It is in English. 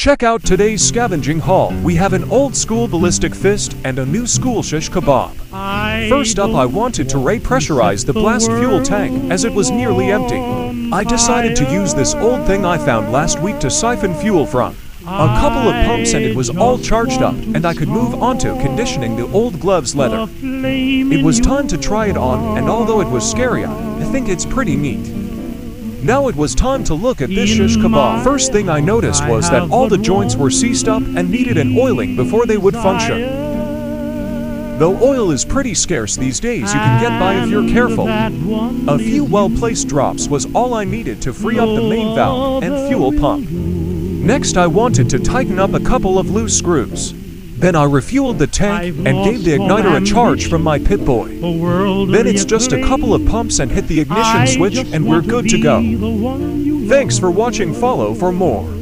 Check out today's scavenging haul. We have an old school ballistic fist and a new school shish kebab. First up, I wanted to repressurize the blast fuel tank as it was nearly empty. I decided to use this old thing I found last week to siphon fuel from. A couple of pumps and it was all charged up, and I could move on to conditioning the old gloves leather. It was time to try it on, and although it was scary, I think it's pretty neat. Now it was time to look at this shish kebab. First thing I noticed was that all the joints were seized up and needed an oiling before they would function. Though oil is pretty scarce these days, you can get by if you're careful. A few well-placed drops was all I needed to free up the main valve and fuel pump. Next I wanted to tighten up a couple of loose screws. Then I refueled the tank and gave the igniter a charge from my Pip-Boy. Then it's just a couple of pumps and hit the ignition switch and we're good to go. Thanks for watching follow for more.